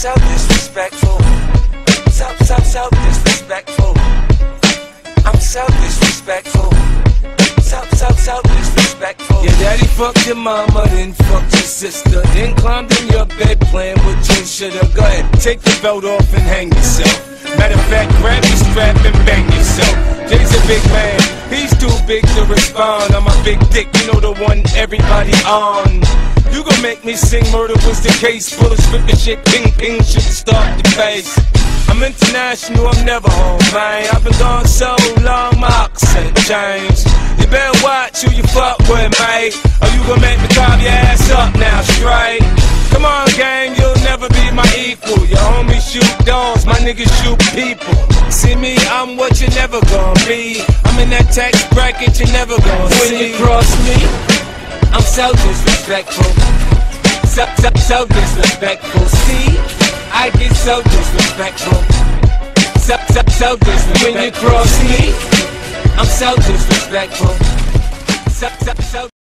disrespectful. So, so, so disrespectful. I'm so disrespectful. So, so, so disrespectful. Your daddy fucked your mama, then fucked your sister. Then climbed in your bed playing with your shoulda. Go ahead, take the belt off and hang yourself. Matter of fact, grab your strap and bang yourself. Jay's a big man, he's too big to respond. I'm a big dick, you know the one everybody on. You gon' make me sing murder was the case. Full of script shit, ping ping, should start the face. I'm international, I'm never home, man. I've been gone so long, my accent changed. You better watch who you fuck with, mate. Or you gon' make me carve your ass up now, straight. Come on, gang, you'll never be my equal. Your homies shoot dogs, my niggas shoot people. See me, I'm what you never gonna be. I'm in that tax bracket you never gonna When see. you cross me, so disrespectful. So, so, so disrespectful. See, I get so disrespectful. So, so, so disrespectful. When you cross me, I'm so disrespectful. So, so, so